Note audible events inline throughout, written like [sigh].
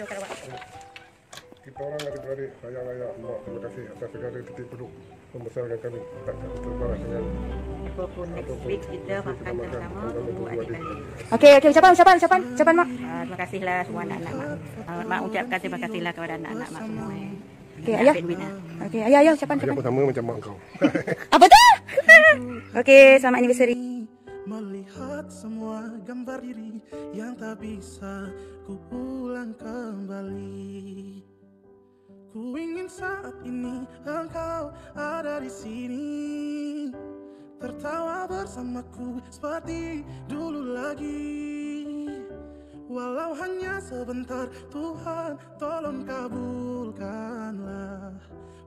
Kita orang adik-adik, ayah-ayah, emak, terima kasih atas segala titik peduk membesarkan kami. Takkan terbalas dengan Apapun next week kita makan bersama tunggu adik-adik. Okey, okey. Ucapan, ucapan, ucapan. Ucapan, Mak. Ah, terima kasihlah semua anak-anak mak. Ah, mak ucapkan terima kasihlah kepada anak-anak mak semua. eh. Okey, ayah. lah. Okey, ayah, ayah. Ucapan, Ayah ucapan. pun sama macam mak kau. Apa tu? [laughs] Okey, selamat anniversary. Melihat semua gambar diri yang tak bisa ku ulang kembali. Ku ingin saat ini engkau ada di sini. Tertawa bersamaku seperti dulu lagi. Walau hanya sebentar Tuhan tolong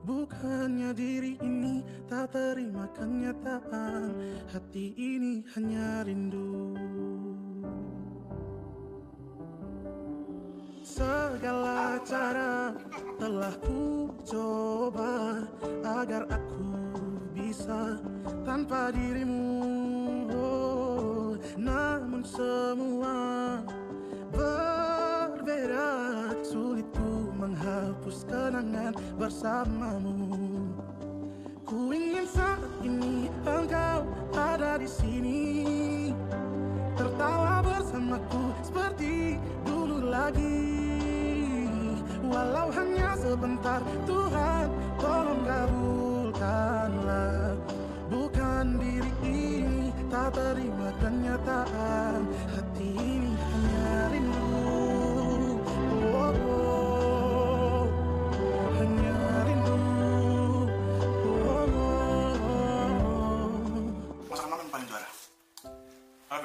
Bukannya diri ini tak terima kenyataan. Hati ini hanya rindu. Segala cara telah ku coba Agar aku bisa tanpa dirimu. Oh, Namun semua bersamamu. Ku ingin saat ini engkau ada di sini. Tertawa bersamaku seperti dulu lagi. Walau hanya sebentar Tuhan tolong kabulkanlah. Bukan diri ini tak terima kenyataan. Hati ini hanya Ku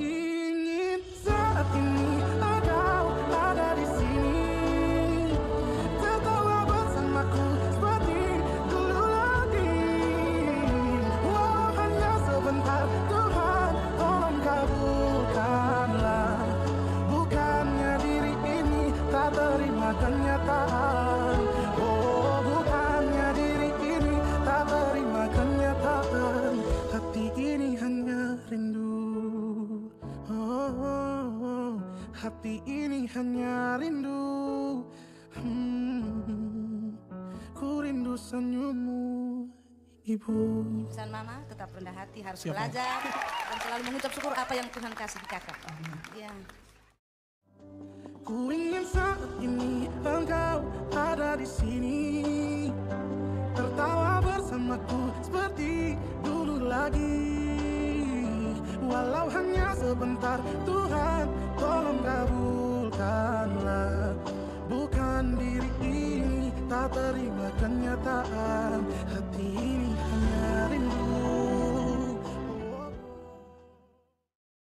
ingin saat ini engkau ada di sini. Tertawa bersamaku seperti dulu lagi. Walau hanya sebentar Tuhan tolong kabulkanlah. Bukannya diri ini tak terima kenyataan Hati ini hanya rindu. Hmm, Ku rindu senyummu Ibu. Pesan mama tetap rendah hati harus belajar dan selalu mengucap syukur apa yang Tuhan kasih di kakak. Ya. Ku ingin saat ini engkau ada di sini. Tertawa bersamaku seperti dulu lagi. Walau hanya sebentar Tuhan tolong kabulkanlah